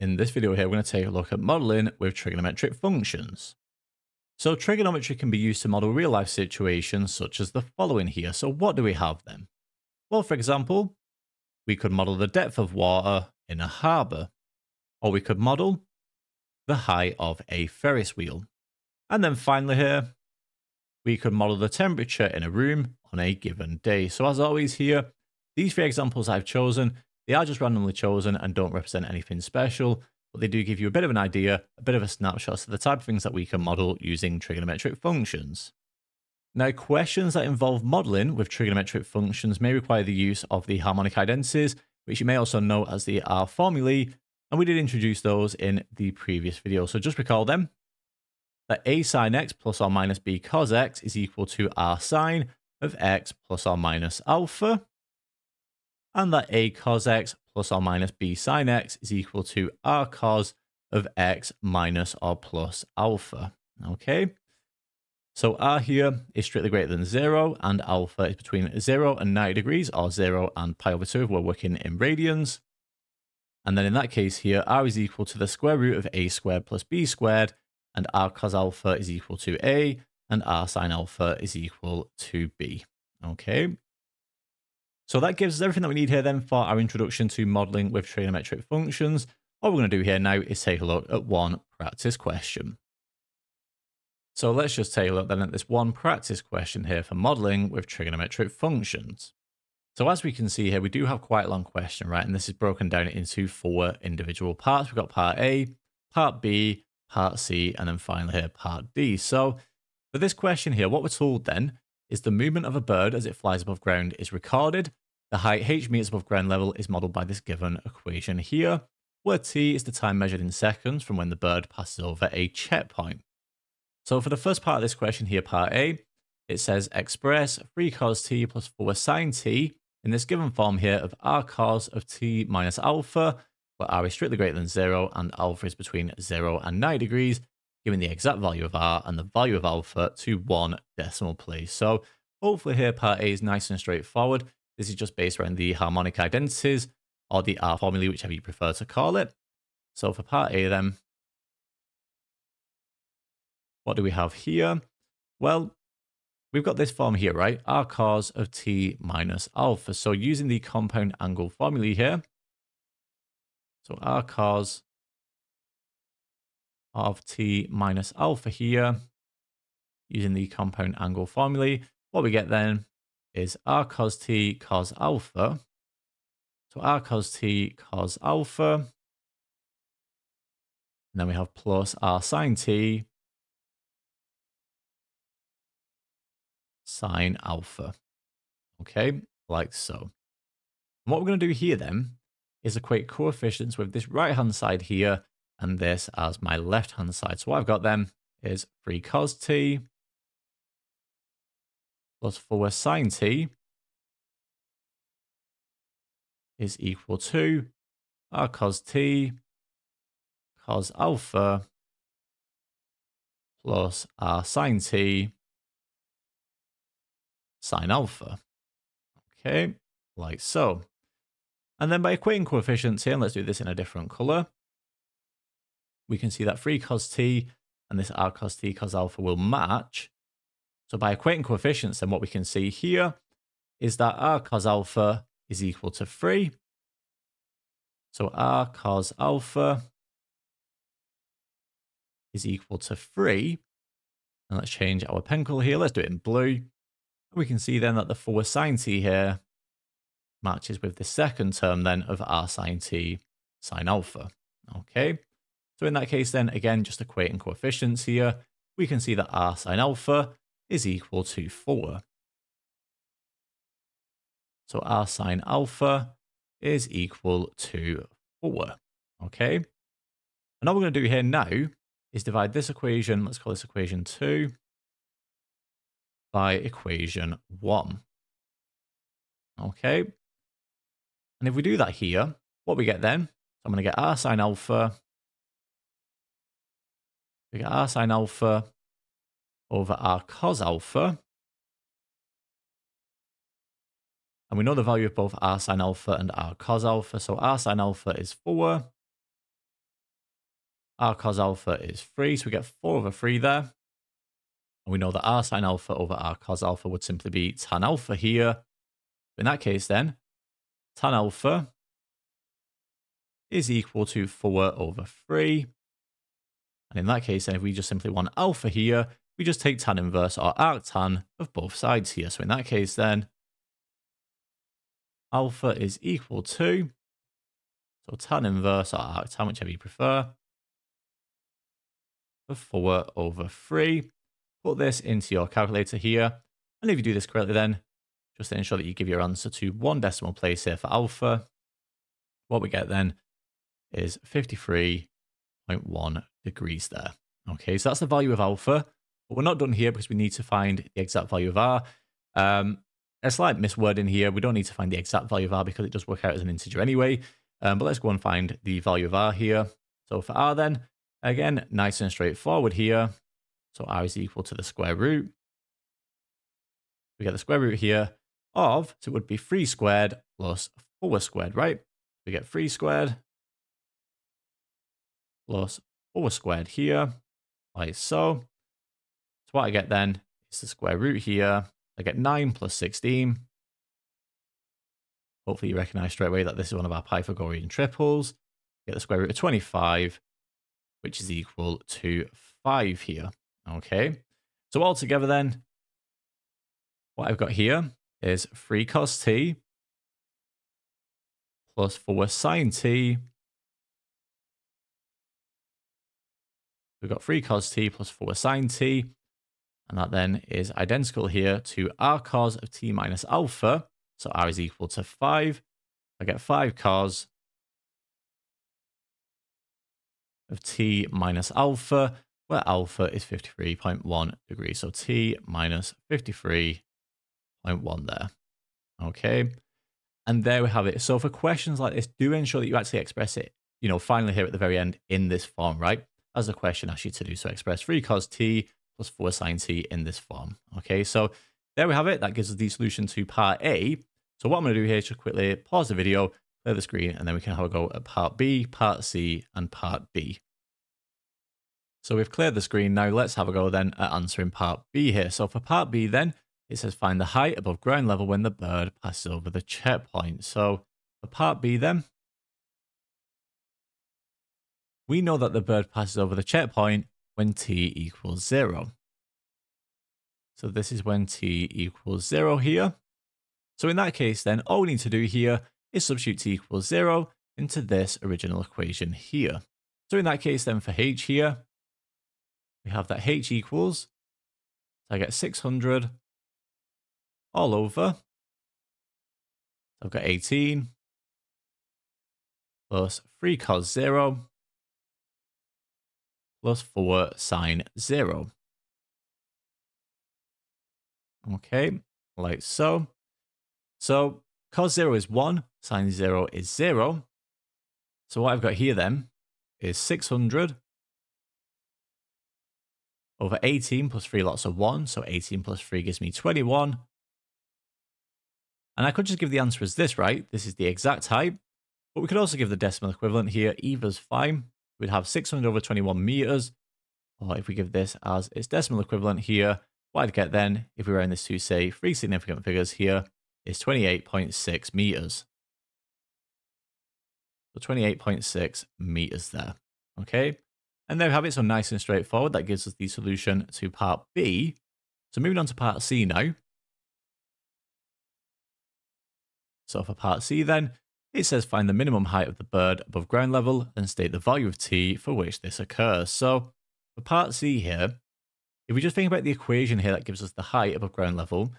In this video here, we're going to take a look at modeling with trigonometric functions. So trigonometry can be used to model real life situations such as the following here. So what do we have then? Well, for example, we could model the depth of water in a harbour, or we could model the height of a Ferris wheel. And then finally here, we could model the temperature in a room on a given day. So as always here, these three examples I've chosen they are just randomly chosen and don't represent anything special, but they do give you a bit of an idea, a bit of a snapshot of the type of things that we can model using trigonometric functions. Now, questions that involve modeling with trigonometric functions may require the use of the harmonic identities, which you may also know as the R formulae, and we did introduce those in the previous video. So just recall them. That a sine x plus or minus b cos x is equal to r sine of x plus or minus alpha and that a cos x plus or minus b sine x is equal to r cos of x minus or plus alpha. Okay. So r here is strictly greater than 0, and alpha is between 0 and 90 degrees, or 0 and pi over 2 if we're working in radians. And then in that case here, r is equal to the square root of a squared plus b squared, and r cos alpha is equal to a, and r sine alpha is equal to b. Okay. So that gives us everything that we need here then for our introduction to modeling with trigonometric functions. All we're going to do here now is take a look at one practice question. So let's just take a look then at this one practice question here for modeling with trigonometric functions. So as we can see here, we do have quite a long question, right? And this is broken down into four individual parts. We've got part A, part B, part C, and then finally here, part D. So for this question here, what we're told then is the movement of a bird as it flies above ground is recorded. The height h meters above ground level is modeled by this given equation here, where t is the time measured in seconds from when the bird passes over a checkpoint. So for the first part of this question here, part A, it says express 3 cos t plus 4 sine t in this given form here of r cos of t minus alpha, where r is strictly greater than 0 and alpha is between 0 and 9 degrees, giving the exact value of r and the value of alpha to one decimal place. So hopefully here part A is nice and straightforward. This is just based around the harmonic identities or the R formulae, whichever you prefer to call it. So for part A then, what do we have here? Well, we've got this form here, right? R cos of t minus alpha. So using the compound angle formulae here, so R cos of t minus alpha here using the compound angle formulae. What we get then is r cos t cos alpha. So r cos t cos alpha. And then we have plus r sine t sine alpha. Okay, like so. And what we're going to do here then is equate coefficients with this right hand side here and this as my left hand side. So what I've got then is 3 cos t plus 4 sine t is equal to r cos t cos alpha plus r sine t sine alpha. Okay, like so. And then by equating coefficients here, let's do this in a different color we can see that 3 cos t and this r cos t cos alpha will match. So by equating coefficients, then what we can see here is that r cos alpha is equal to 3. So r cos alpha is equal to 3. And let's change our pen color here. Let's do it in blue. We can see then that the 4 sine t here matches with the second term then of r sine t sine alpha. Okay. So in that case, then again, just equating coefficients here, we can see that r sine alpha is equal to 4. So r sine alpha is equal to 4. Okay. And all we're going to do here now is divide this equation, let's call this equation 2, by equation 1. Okay. And if we do that here, what we get then, so I'm going to get r sine alpha we get r sine alpha over r cos alpha. And we know the value of both r sine alpha and r cos alpha. So r sine alpha is 4. r cos alpha is 3, so we get 4 over 3 there. And we know that r sine alpha over r cos alpha would simply be tan alpha here. In that case then, tan alpha is equal to 4 over 3. And in that case, then if we just simply want alpha here, we just take tan inverse or arctan of both sides here. So in that case then, alpha is equal to, so tan inverse or arctan, whichever you prefer, of 4 over 3. Put this into your calculator here. And if you do this correctly then, just to ensure that you give your answer to one decimal place here for alpha, what we get then is 53.1 degrees there. Okay, so that's the value of alpha. But we're not done here because we need to find the exact value of r. Um, a slight misword in here. We don't need to find the exact value of r because it does work out as an integer anyway. Um, but let's go and find the value of r here. So for r then, again, nice and straightforward here. So r is equal to the square root. We get the square root here of, so it would be 3 squared plus 4 squared, right? We get 3 squared plus 4 squared here, like so. So what I get then is the square root here. I get 9 plus 16. Hopefully you recognize straight away that this is one of our Pythagorean triples. Get the square root of 25, which is equal to 5 here. Okay. So altogether then, what I've got here is 3 cos t plus 4 sine t. We've got 3 cos t plus 4 sine t. And that then is identical here to r cos of t minus alpha. So r is equal to 5. I get 5 cos of t minus alpha, where alpha is 53.1 degrees. So t minus 53.1 there. Okay. And there we have it. So for questions like this, do ensure that you actually express it, you know, finally here at the very end in this form, right? As the question asks you to do. So express 3 cos t plus 4 sine t in this form. Okay, so there we have it. That gives us the solution to part A. So what I'm going to do here is just quickly pause the video, clear the screen, and then we can have a go at part B, part C, and part D. So we've cleared the screen. Now let's have a go then at answering part B here. So for part B then, it says find the height above ground level when the bird passes over the checkpoint. So for part B then, we know that the bird passes over the checkpoint when t equals 0. So this is when t equals 0 here. So in that case, then all we need to do here is substitute t equals 0 into this original equation here. So in that case, then for h here, we have that h equals, so I get 600 all over. I've got 18 plus 3 cos 0 plus 4 sine 0. Okay, like so. So cos 0 is 1, sine 0 is 0. So what I've got here then is 600 over 18 plus 3 lots of 1. So 18 plus 3 gives me 21. And I could just give the answer as this, right? This is the exact type. But we could also give the decimal equivalent here. Either's fine we'd have 600 over 21 meters. Or if we give this as its decimal equivalent here, what I'd get then, if we round this to say three significant figures here, is 28.6 meters. So 28.6 meters there. Okay. And there we have it. So nice and straightforward. That gives us the solution to part B. So moving on to part C now. So for part C then, it says find the minimum height of the bird above ground level and state the value of t for which this occurs. So for part C here, if we just think about the equation here that gives us the height above ground level,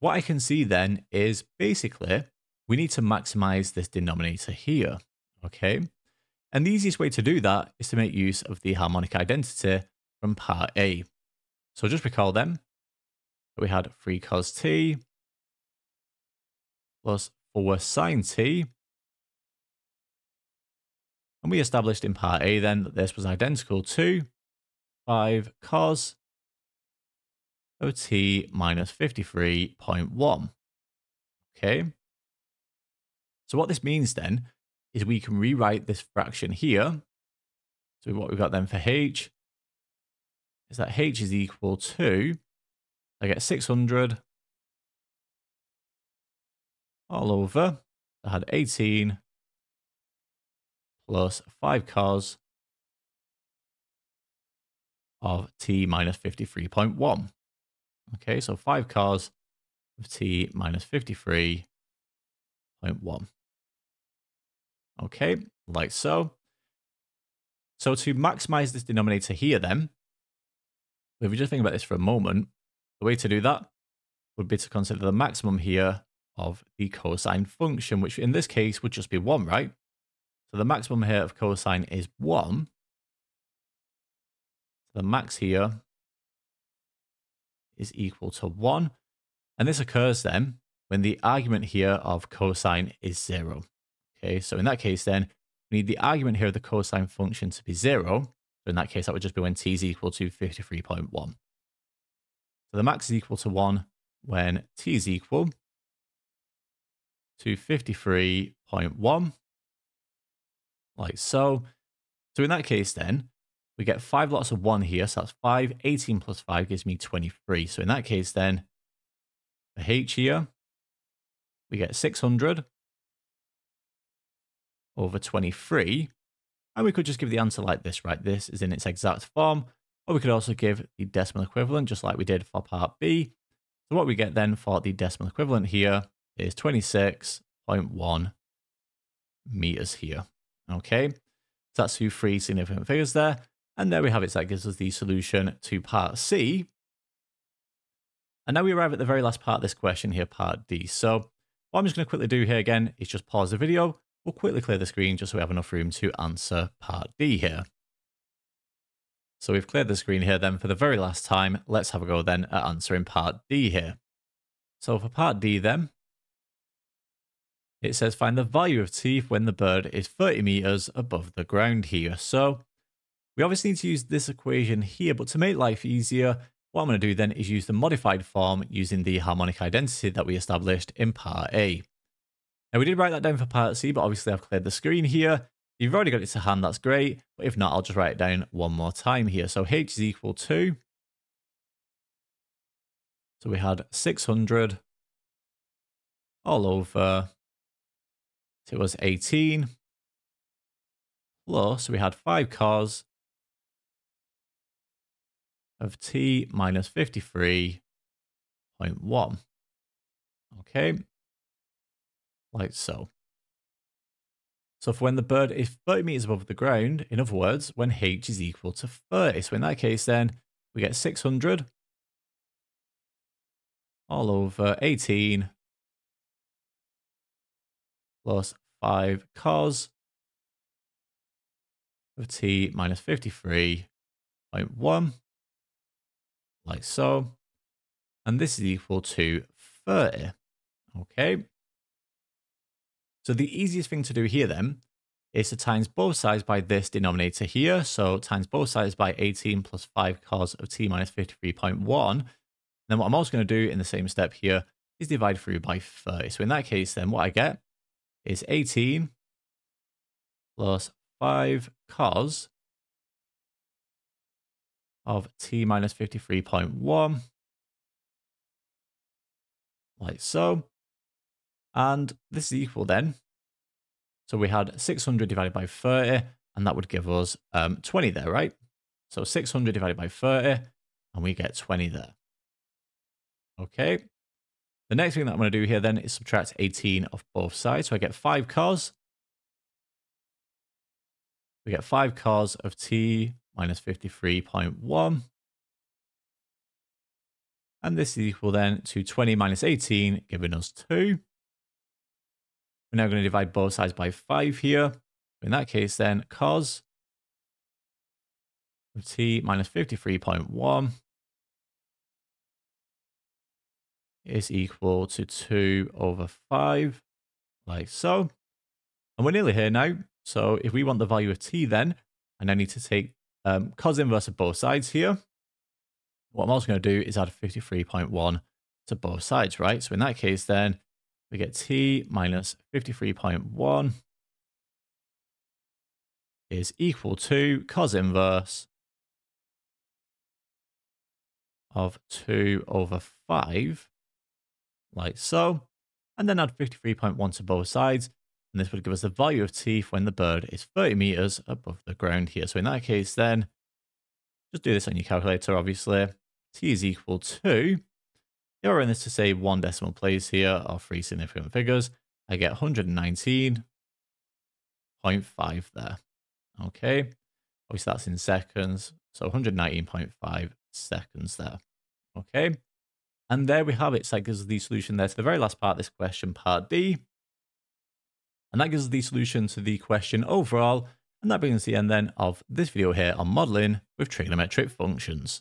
what I can see then is basically we need to maximize this denominator here, okay? And the easiest way to do that is to make use of the harmonic identity from part A. So just recall them. We had 3 cos t plus 4 sine t. And we established in part A then that this was identical to 5 cos of t minus 53.1. Okay. So what this means then is we can rewrite this fraction here So what we've got then for h is that h is equal to, I get 600 all over. I had 18 plus 5 cos of t minus 53.1. Okay, so 5 cos of t minus 53.1. Okay, like so. So to maximize this denominator here then, if we just think about this for a moment, the way to do that would be to consider the maximum here of the cosine function, which in this case would just be 1, right? So the maximum here of cosine is 1. The max here is equal to 1. And this occurs then when the argument here of cosine is 0. Okay, so in that case then, we need the argument here of the cosine function to be 0. So in that case, that would just be when t is equal to 53.1. So the max is equal to 1 when t is equal to 53.1, like so. So in that case then, we get five lots of 1 here, so that's 5. 18 plus 5 gives me 23. So in that case then, for h here, we get 600 over 23. And we could just give the answer like this, right? This is in its exact form. Or we could also give the decimal equivalent, just like we did for part B. So what we get then for the decimal equivalent here is 26.1 meters here. Okay, so that's two three significant figures there. And there we have it. So that gives us the solution to part C. And now we arrive at the very last part of this question here, part D. So what I'm just going to quickly do here again is just pause the video. We'll quickly clear the screen just so we have enough room to answer part D here. So we've cleared the screen here then for the very last time. Let's have a go then at answering part D here. So for part D then, it says find the value of t when the bird is 30 meters above the ground here. So we obviously need to use this equation here, but to make life easier, what I'm going to do then is use the modified form using the harmonic identity that we established in part A. Now we did write that down for part C, but obviously I've cleared the screen here. You've already got it to hand, that's great. But if not, I'll just write it down one more time here. So H is equal to, so we had 600 all over so it was 18 plus we had 5 cos of t minus 53.1. Okay, like so. So for when the bird is 30 meters above the ground, in other words, when h is equal to 30. So in that case, then we get 600 all over 18 plus 5 cos of t minus 53.1, like so. And this is equal to 30. Okay. So the easiest thing to do here then is to times both sides by this denominator here. So times both sides by 18 plus 5 cos of t minus 53.1. Then what I'm also going to do in the same step here is divide through by 30. So in that case, then what I get is 18 plus 5 cos of t minus 53.1, like so. And this is equal then. So we had 600 divided by 30, and that would give us um, 20 there, right? So 600 divided by 30, and we get 20 there. Okay. The next thing that I'm going to do here then is subtract 18 off both sides. So I get 5 cos. We get 5 cos of t minus 53.1. And this is equal then to 20 minus 18, giving us 2. We're now going to divide both sides by 5 here. In that case then, cos of t minus 53.1 is equal to 2 over 5, like so. And we're nearly here now. So if we want the value of t then, and I need to take um, cos inverse of both sides here, what I'm also going to do is add 53.1 to both sides, right? So in that case then, we get t minus 53.1 is equal to cos inverse of 2 over 5, like so. And then add 53.1 to both sides. And this would give us the value of t when the bird is 30 meters above the ground here. So in that case, then just do this on your calculator, obviously. t is equal to, if I run this to say one decimal place here, or three significant figures, I get 119.5 there. Okay. Obviously, that's in seconds. So 119.5 seconds there. Okay. And there we have it. So that gives us the solution there to the very last part of this question, part D. And that gives us the solution to the question overall. And that brings us to the end then of this video here on modeling with trigonometric functions.